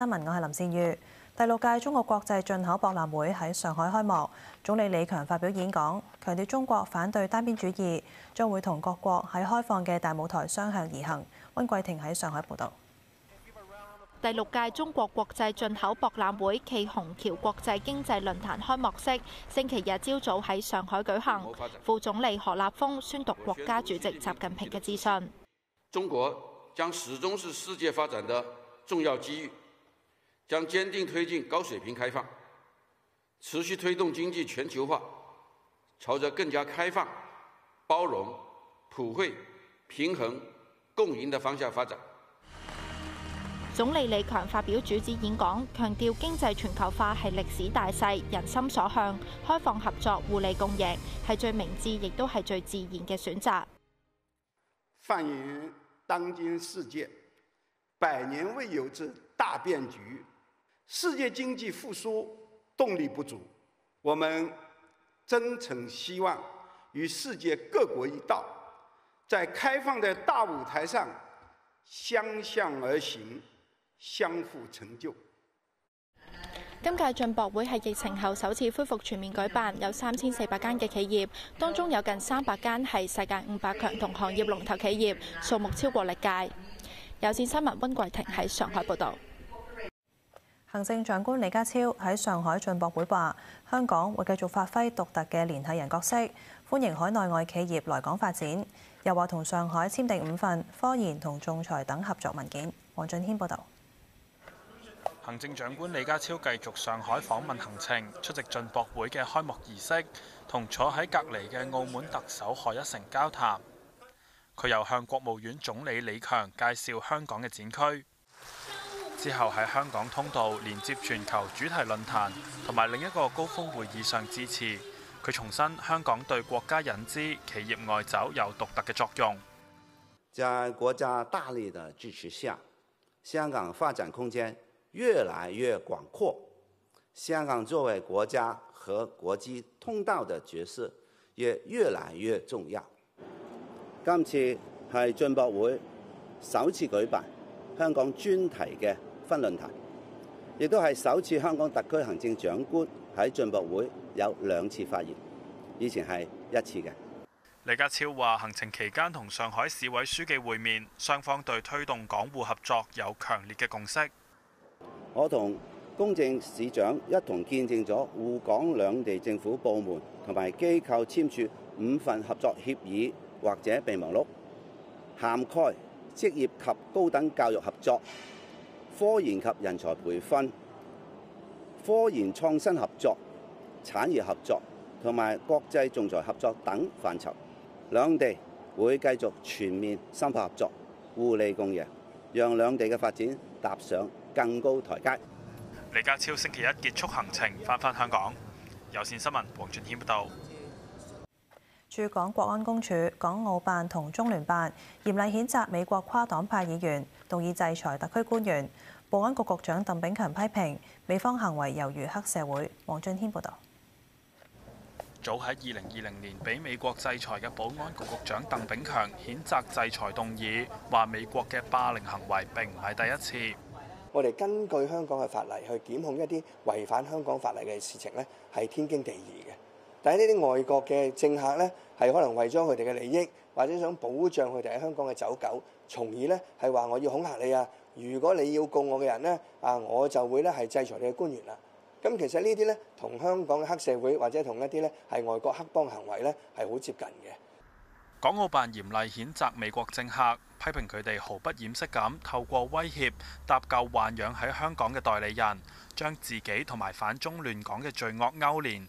新聞，我係林善宇。第六屆中國國際進口博覽會喺上海開幕，總理李強發表演講，強調中國反對單邊主義，將會同各國喺開放嘅大舞台相向而行。温桂婷喺上海報導。第六屆中國國際進口博覽會暨虹橋國際經濟論壇開幕式星期日朝早喺上海舉行，副總理何立峰宣讀國家主席習近平嘅致信。中國將始終是世界發展的重要機遇。將堅定推进高水平开放，持续推动经济全球化，朝着更加开放、包容、普惠、平衡、共赢的方向发展。總理李強發表主旨演講，強調經濟全球化係歷史大勢，人心所向，開放合作、互利共贏係最明智，亦都係最自然嘅選擇。放眼於當今世界，百年未有之大變局。世界经济复苏動力不足，我们真誠希望與世界各國一道，在開放的大舞台上相向而行，相互成就。今屆進博會係疫情後首次恢復全面舉辦，有三千四百間嘅企業，當中有近三百間係世界五百強同行業龍頭企業，數目超過歷屆。有線新聞温桂婷喺上海報導。行政長官李家超喺上海進博會話：香港會繼續發揮獨特嘅聯繫人角色，歡迎海內外企業來港發展。又話同上海簽訂五份科研同仲裁等合作文件。黃俊軒報導。行政長官李家超繼續上海訪問行程，出席進博會嘅開幕儀式，同坐喺隔離嘅澳門特首何一成交談。佢又向國務院總理李強介紹香港嘅展區。之後喺香港通道連接全球主題論壇同埋另一個高峰會議上致辭，佢重申香港對國家引資、企業外走有獨特嘅作用。在國家大力的支持下，香港發展空間越來越廣闊。香港作為國家和國際通道的角色也越來越重要。今次係進博會首次舉辦香港專題嘅分論壇，亦都係首次香港特區行政長官喺進博會有兩次發言，以前係一次嘅。李家超話：行程期間同上海市委書記會面，雙方對推動港滬合作有強烈嘅共識。我同公正市長一同見證咗滬港兩地政府部門同埋機構簽署五份合作協議或者備忘錄，涵蓋職業及高等教育合作。科研及人才培訓、科研創新合作、產業合作同埋國際仲裁合作等範疇，兩地會繼續全面深化合作，互利共贏，讓兩地嘅發展踏上更高台階。李家超星期一結束行程，返返香港。有線新聞黃俊軒報道。駐港國安公署、港澳辦同中聯辦嚴厲譴責美國跨黨派議員，動議制裁特區官員。保安局局長鄧炳強批評美方行為猶如黑社會。黃俊軒報導。早喺二零二零年被美國制裁嘅保安局局長鄧炳強譴責制裁動議，話美國嘅霸凌行為並唔係第一次。我哋根據香港嘅法例去檢控一啲違反香港法例嘅事情呢，係天經地義嘅。但係呢啲外國嘅政客呢，係可能為咗佢哋嘅利益，或者想保障佢哋喺香港嘅走狗，從而呢係話我要恐嚇你啊！如果你要告我嘅人呢，啊，我就會咧係制裁你嘅官員啦。咁其實呢啲呢，同香港嘅黑社會或者同一啲呢係外國黑幫行為呢係好接近嘅。港澳辦嚴厲譴責美國政客，批評佢哋毫不掩飾咁透過威脅搭救豢養喺香港嘅代理人，將自己同埋反中亂港嘅罪惡勾連。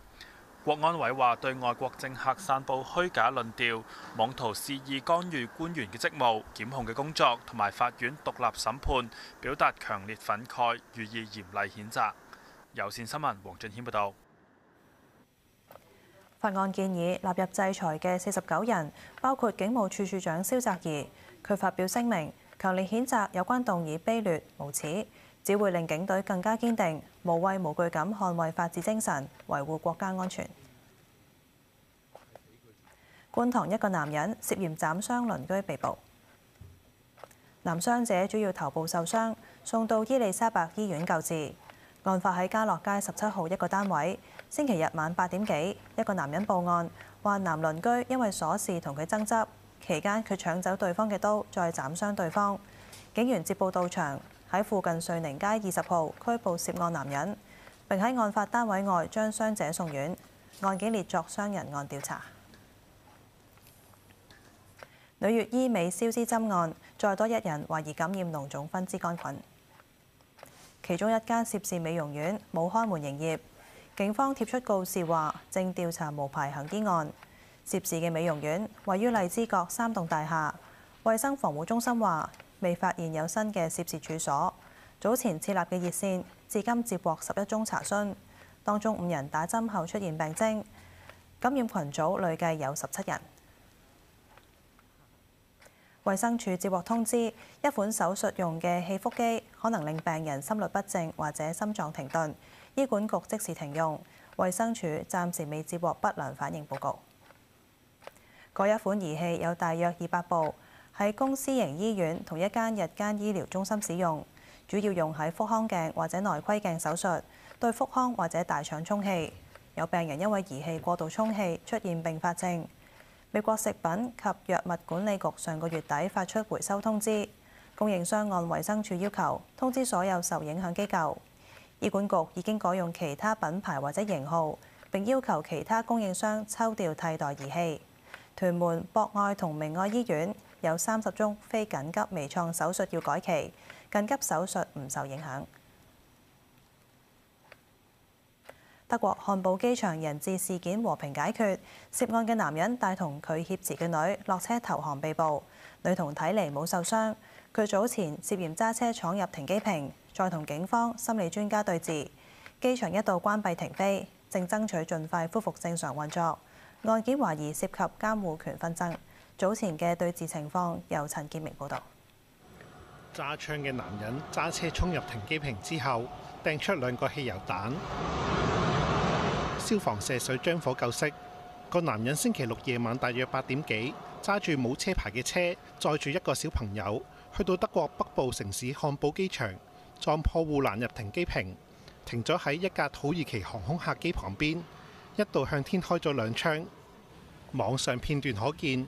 國安委話對外國政客散佈虛假論調，妄圖肆意干預官員嘅職務、檢控嘅工作同埋法院獨立審判，表達強烈憤慨，予以嚴厲譴責。有線新聞黃俊軒報導。法案建議納入制裁嘅四十九人，包括警務處處長蕭澤頤。佢發表聲明，強烈譴責有關動議卑劣無恥，只會令警隊更加堅定，無畏無懼咁捍衛法治精神，維護國家安全。觀塘一個男人涉嫌斬傷鄰居被捕，男傷者主要頭部受傷，送到伊利沙伯醫院救治。案發喺嘉樂街十七號一個單位，星期日晚八點幾，一個男人報案，話男鄰居因為鎖事同佢爭執，期間佢搶走對方嘅刀，再斬傷對方。警員接報到場，喺附近瑞寧街二十號拘捕涉案男人，並喺案發單位外將傷者送院。案件列作傷人案調查。女粵醫美消脂針案，再多一人懷疑感染膿腫分支桿菌。其中一間涉事美容院冇開門營業，警方貼出告示話正調查無牌行醫案。涉事嘅美容院位於荔枝角三棟大廈，衛生防護中心話未發現有新嘅涉事處所。早前設立嘅熱線至今接獲十一宗查詢，當中五人打針後出現病徵，感染群組累計有十七人。衛生署接獲通知，一款手術用嘅氣腹機可能令病人心律不正或者心臟停頓，醫管局即時停用。衛生署暫時未接獲不良反應報告。嗰一款儀器有大約二百部，喺公私營醫院同一間日間醫療中心使用，主要用喺腹腔鏡或者內窺鏡手術，對腹腔或者大腸充氣。有病人因為儀器過度充氣出現併發症。美國食品及藥物管理局上個月底發出回收通知，供應商按衛生署要求通知所有受影響機構。醫管局已經改用其他品牌或者型號，並要求其他供應商抽調替代儀器。屯門博愛同明愛醫院有三十宗非緊急微創手術要改期，緊急手術唔受影響。德國漢堡機場人質事件和平解決，涉案嘅男人帶同佢挾持嘅女落車投降被捕，女童睇嚟冇受傷。佢早前涉嫌揸車闖入停機坪，再同警方心理專家對峙。機場一度關閉停飛，正爭取盡快恢復正常運作。案件懷疑涉及監護權紛爭。早前嘅對峙情況由陳建明報導。揸槍嘅男人揸車衝入停機坪之後，掟出兩個汽油彈。消防射水將火救熄。個男人星期六夜晚大約八點幾，揸住冇車牌嘅車，載住一個小朋友，去到德國北部城市漢堡機場，撞破護欄入停機坪，停咗喺一架土耳其航空客機旁邊，一度向天開咗兩槍。網上片段可見，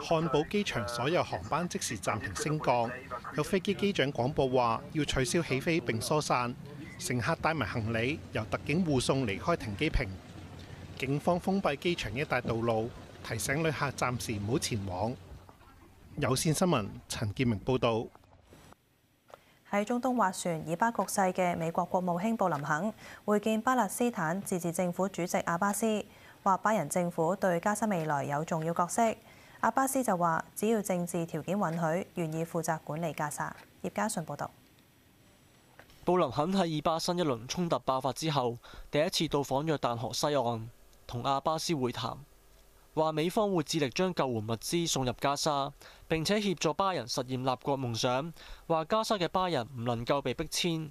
漢堡機場所有航班即時暫停升降，有飛機機長廣播話要取消起飛並疏散。乘客帶埋行李，由特警護送離開停機坪。警方封閉機場一帶道路，提醒旅客暫時唔好前往。有線新聞陳建明報導。喺中東斡旋以巴局勢嘅美國國務卿布林肯會見巴勒斯坦自治政府主席阿巴斯，話巴人政府對加沙未來有重要角色。阿巴斯就話，只要政治條件允許，願意負責管理加沙。葉家信報導。布林肯喺以巴新一輪衝突爆發之後，第一次到訪約旦河西岸，同阿巴斯會談，話美方會致力將救援物資送入加沙，並且協助巴人實現立國夢想。話加沙嘅巴人唔能夠被逼遷。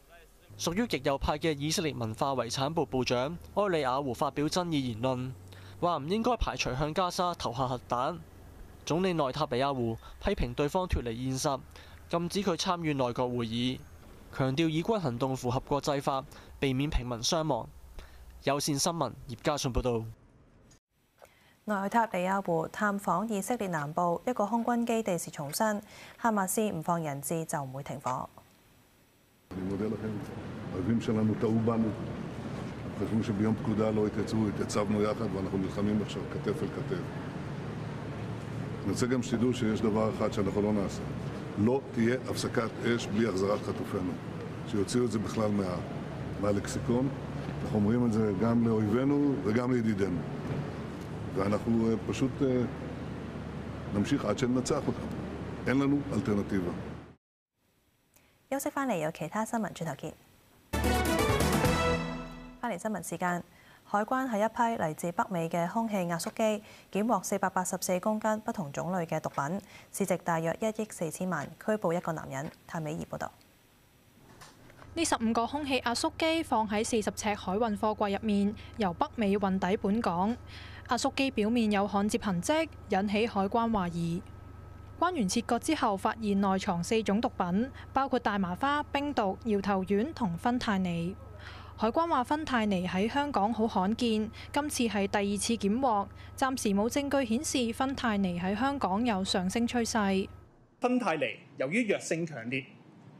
屬於極右派嘅以色列文化遺產部部長埃里亞胡發表爭議言論，話唔應該排除向加沙投下核彈。總理內塔尼亞胡批評對方脱離現實，禁止佢參與內閣會議，強調以軍行動符合國際法，避免平民傷亡。有線新聞葉家信報導。內塔尼亞胡探訪以色列南部一個空軍基地時重申，哈馬斯唔放人質就唔會停火。休息返嚟有其他新闻转头见。 返嚟新聞時間，海關喺一批嚟自北美嘅空氣壓縮機，檢獲四百八十四公斤不同種類嘅毒品，市值大約一億四千萬，拘捕一個男人。譚美儀報導。呢十五個空氣壓縮機放喺四十尺海運貨櫃入面，由北美運抵本港。壓縮機表面有焊接痕跡，引起海關懷疑。關員切割之後，發現內藏四種毒品，包括大麻花、冰毒、搖頭丸同芬太尼。海關話芬太尼喺香港好罕見，今次係第二次檢獲，暫時冇證據顯示芬太尼喺香港有上升趨勢。芬太尼由於藥性強烈，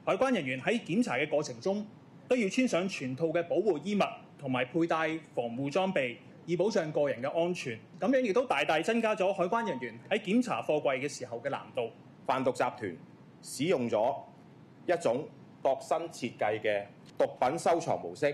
海關人員喺檢查嘅過程中都要穿上全套嘅保護衣物同埋佩戴防護裝備。以保障個人嘅安全，咁樣亦都大大增加咗海關人員喺檢查貨櫃嘅時候嘅難度。販毒集團使用咗一種度身設計嘅毒品收藏模式，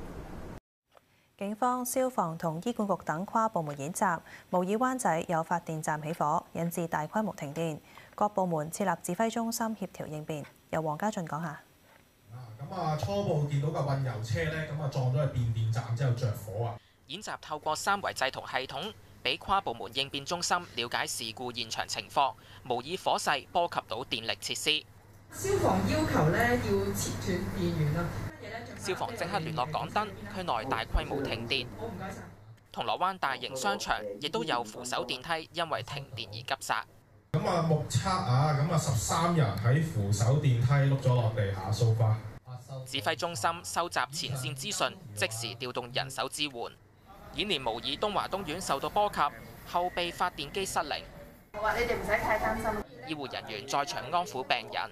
警方、消防同醫管局等跨部門演習，模擬灣仔有發電站起火，引致大規模停電。各部門設立指揮中心協調應變。由黃家俊講下。咁啊，初步見到個運油車呢，咁啊撞咗去變電站之後着火啊。演習透過三維制圖系統，俾跨部門應變中心了解事故現場情況，模擬火勢波及到電力設施。消防要求呢，要切斷電源啦。消防即刻聯絡港燈，區內大規模停電。銅鑼灣大型商場亦都有扶手電梯，因為停電而急刹。咁啊，目測啊，咁啊，十三人喺扶手電梯碌咗落地下掃花。指揮中心收集前線資訊，即時調動人手支援。演練模擬東華東院受到波及，後備發電機失靈。我話你哋唔使太擔心。醫護人員在場安撫病人。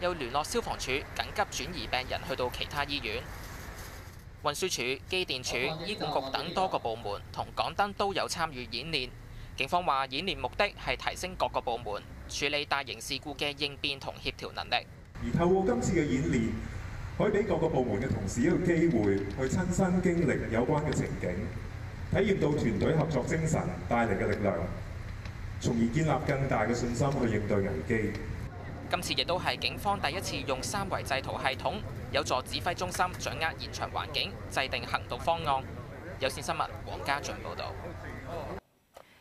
又聯絡消防處緊急轉移病人去到其他醫院。運輸署、機電署、醫管局等多個部門同港燈都有參與演練。警方話演練目的係提升各個部門處理大型事故嘅應變同協調能力。而透過今次嘅演練，可以俾各個部門嘅同事一個機會去親身經歷有關嘅情景，體驗到團隊合作精神帶嚟嘅力量，從而建立更大嘅信心去應對危機。今次亦都係警方第一次用三維制圖系統，有助指揮中心掌握現場環境，制定行動方案。有線新聞黃家俊報導。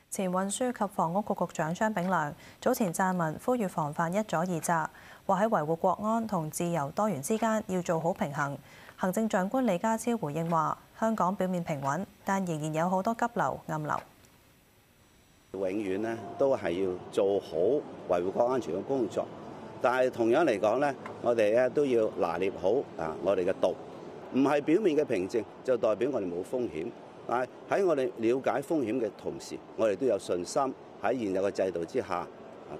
前運輸及房屋局局長張炳良早前撰文呼籲防範一左二詐，話喺維護國安同自由多元之間要做好平衡。行政長官李家超回應話：香港表面平穩，但仍然有好多急流暗流。永遠咧都係要做好維護國安全嘅工作。但係同樣嚟講咧，我哋咧都要拿捏好啊，我哋嘅度，唔係表面嘅平靜就代表我哋冇風險。但係喺我哋了解風險嘅同時，我哋都有信心喺現有嘅制度之下，啊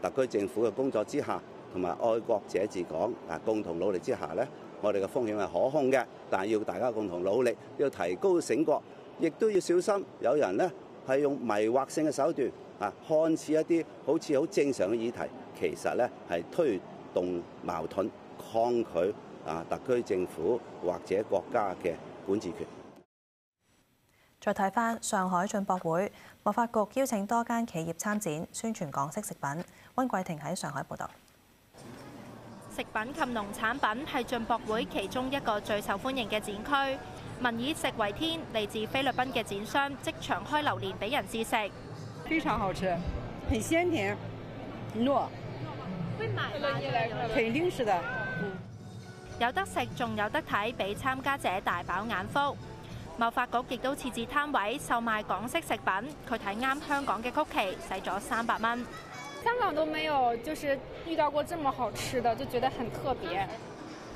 特區政府嘅工作之下，同埋愛國者治港啊共同努力之下咧，我哋嘅風險係可控嘅。但係要大家共同努力，要提高醒覺，亦都要小心有人咧係用迷惑性嘅手段啊，看似一啲好似好正常嘅議題，其實咧係推動矛盾、抗拒啊特區政府或者國家嘅管治權。再睇翻上海進博會，貿發局邀請多間企業參展，宣傳港式食品。温桂婷喺上海報導。食品及農產品係進博會其中一個最受歡迎嘅展區。民以食為天，嚟自菲律賓嘅展商即場開榴蓮俾人試食。非常好吃，很鮮甜，糯。會買肯定是的。有得食，仲有得睇，俾參加者大飽眼福。貿發局亦都設置攤位售賣港式食品，佢睇啱香港嘅曲奇，使咗三百蚊。香港都沒有，就是遇到過這麼好吃的，就覺得很特別。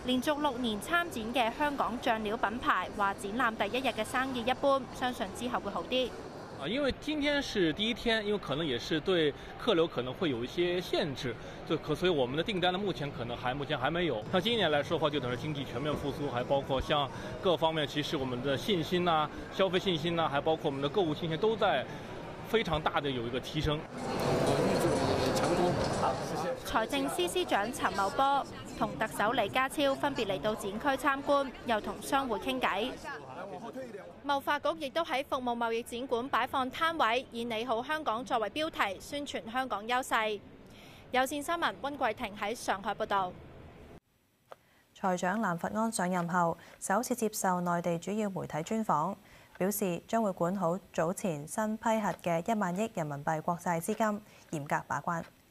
連續六年參展嘅香港醬料品牌話，展覽第一日嘅生意一般，相信之後會好啲。啊，因為今天是第一天，因為可能也是對客流可能會有一些限制，就可所以我們的訂單呢，目前可能還目前還沒有。那今年來說的話，就等於經濟全面復甦，還包括像各方面，其實我們的信心呐、消費信心呐，還包括我們的購物信心，都在非常大的有一個提升。財政司司長陳茂波同特首李家超分別嚟到展區參觀，又同商戶傾偈。貿發局亦都喺服務貿易展館擺放攤位，以你好香港作為標題，宣傳香港優勢。有線新聞温桂婷喺上海報道。財長藍佛安上任後，首次接受內地主要媒體專訪，表示將會管好早前新批核嘅一萬億人民幣國債資金，嚴格把關。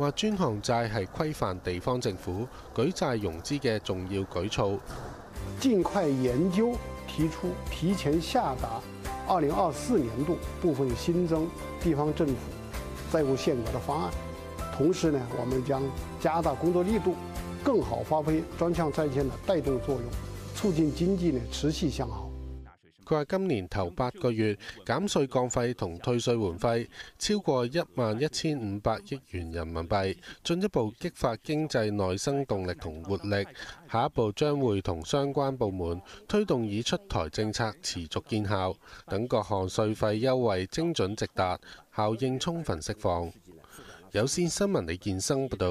話專項債係規範地方政府舉債融資嘅重要舉措，盡快研究提出提前下達二零二四年度部分新增地方政府債務限額的方案。同時呢，我們將加大工作力度，更好發揮專項債券的帶動作用，促進經濟呢持續向好。佢話今年頭八個月減税降費同退税緩費超過一萬一千五百億元人民幣，進一步激發經濟內生動力同活力。下一步將會同相關部門推動已出台政策持續見效，等各項稅費優惠精準直達，效應充分釋放。有線新聞李建生報道。